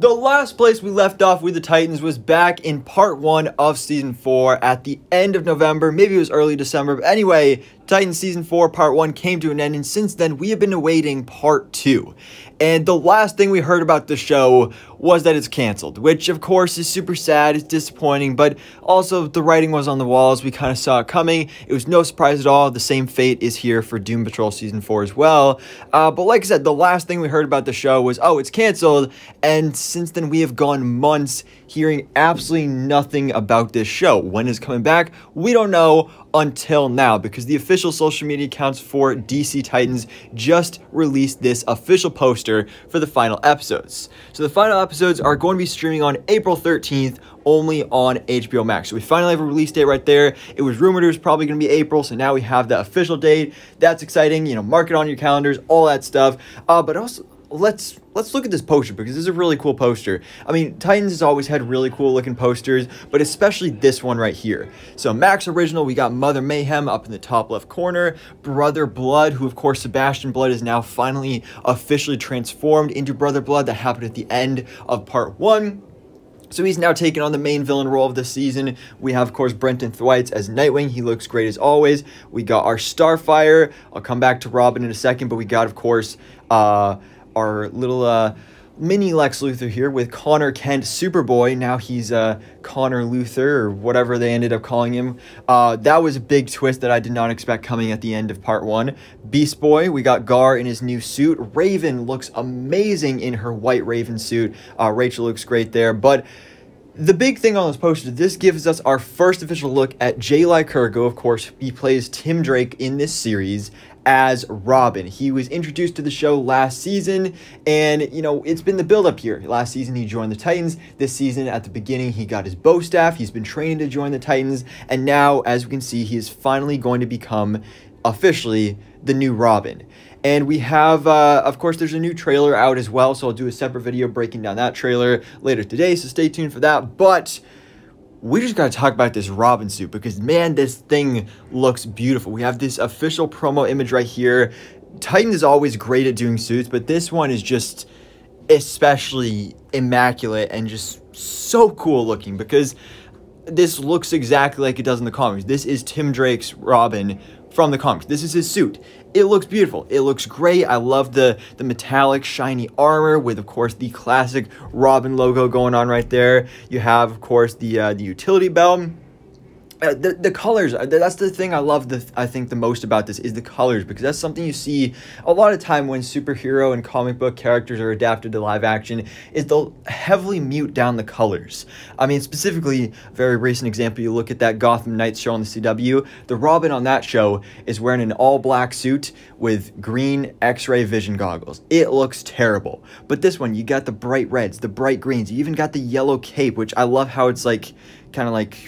The last place we left off with the Titans was back in part one of season four at the end of November. Maybe it was early December. But anyway, Titans season four, part one came to an end. And since then, we have been awaiting part two. And the last thing we heard about the show was that it's canceled, which of course is super sad, it's disappointing, but also the writing was on the walls. We kind of saw it coming. It was no surprise at all. The same fate is here for Doom Patrol season four as well. Uh, but like I said, the last thing we heard about the show was, oh, it's canceled. And since then, we have gone months hearing absolutely nothing about this show. When is coming back? We don't know until now because the official social media accounts for DC Titans just released this official poster for the final episodes. So the final episodes are going to be streaming on April 13th only on HBO Max. So we finally have a release date right there. It was rumored it was probably going to be April, so now we have the official date. That's exciting. You know, mark it on your calendars, all that stuff. Uh, but also, let's let's look at this poster because this is a really cool poster. I mean, Titans has always had really cool looking posters, but especially this one right here. So Max Original, we got Mother Mayhem up in the top left corner, Brother Blood, who of course Sebastian Blood is now finally officially transformed into Brother Blood. That happened at the end of part one. So he's now taken on the main villain role of the season. We have, of course, Brenton Thwaites as Nightwing. He looks great as always. We got our Starfire. I'll come back to Robin in a second, but we got, of course, uh, our little uh, mini Lex Luthor here with Connor Kent Superboy. Now he's uh, Connor Luthor or whatever they ended up calling him. Uh, that was a big twist that I did not expect coming at the end of part one. Beast Boy, we got Gar in his new suit. Raven looks amazing in her white Raven suit. Uh, Rachel looks great there, but. The big thing on this poster, this gives us our first official look at Jay Lycurgo. Of course, he plays Tim Drake in this series, as Robin. He was introduced to the show last season, and you know, it's been the build up here. Last season, he joined the Titans. This season, at the beginning, he got his bow staff. He's been training to join the Titans, and now, as we can see, he is finally going to become officially the new Robin. And we have, uh, of course, there's a new trailer out as well, so I'll do a separate video breaking down that trailer later today, so stay tuned for that. But we just gotta talk about this Robin suit because man, this thing looks beautiful. We have this official promo image right here. Titan is always great at doing suits, but this one is just especially immaculate and just so cool looking because this looks exactly like it does in the comics. This is Tim Drake's Robin from the comics. This is his suit. It looks beautiful. It looks great. I love the, the metallic shiny armor with, of course, the classic Robin logo going on right there. You have, of course, the, uh, the utility belt uh, the, the colors uh, that's the thing i love the i think the most about this is the colors because that's something you see a lot of time when superhero and comic book characters are adapted to live action is they'll heavily mute down the colors. I mean specifically very recent example you look at that gotham knights show on the cw the robin on that show is wearing an all black suit with green x-ray vision goggles. It looks terrible. But this one you got the bright reds the bright greens you even got the yellow cape which i love how it's like kind of like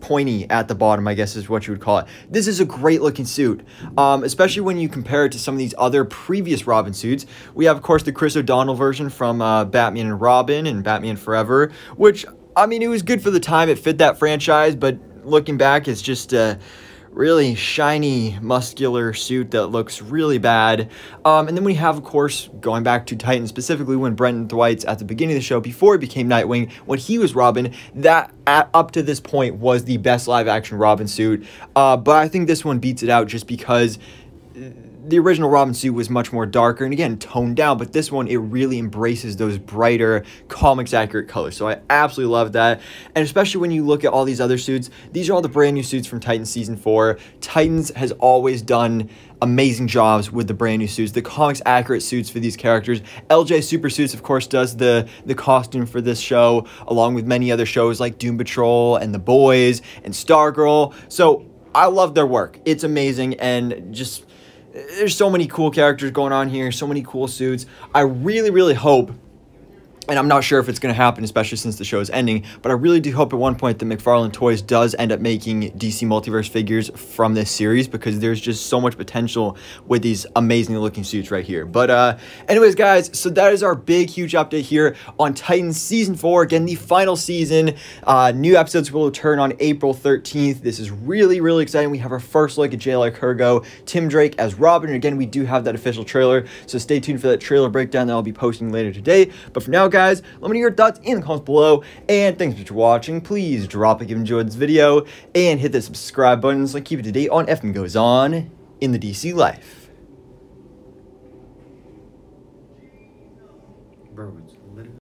pointy at the bottom, I guess is what you would call it. This is a great looking suit, um, especially when you compare it to some of these other previous Robin suits. We have, of course, the Chris O'Donnell version from uh, Batman and Robin and Batman Forever, which, I mean, it was good for the time. It fit that franchise, but looking back, it's just... Uh, really shiny, muscular suit that looks really bad. Um, and then we have, of course, going back to Titan specifically, when Brenton Thwaites at the beginning of the show, before he became Nightwing, when he was Robin, that at, up to this point was the best live action Robin suit. Uh, but I think this one beats it out just because the original Robin suit was much more darker and again toned down, but this one it really embraces those brighter comics accurate colors. So I absolutely love that. And especially when you look at all these other suits, these are all the brand new suits from Titans season 4. Titans has always done amazing jobs with the brand new suits, the comics accurate suits for these characters. LJ Super Suits, of course, does the, the costume for this show, along with many other shows like Doom Patrol and The Boys and Stargirl. So I love their work. It's amazing and just there's so many cool characters going on here, so many cool suits. I really, really hope and I'm not sure if it's going to happen, especially since the show is ending, but I really do hope at one point that McFarlane Toys does end up making DC Multiverse figures from this series because there's just so much potential with these amazing looking suits right here. But uh, anyways, guys, so that is our big, huge update here on Titans Season 4. Again, the final season. Uh, new episodes will return on April 13th. This is really, really exciting. We have our first look at Jay Lycurgo, Tim Drake as Robin. And again, we do have that official trailer, so stay tuned for that trailer breakdown that I'll be posting later today. But for now, guys, guys. Let me know your thoughts in the comments below. And thanks for watching. Please drop a like if you enjoyed this video and hit the subscribe button so I keep you to date on everything goes on in the DC life.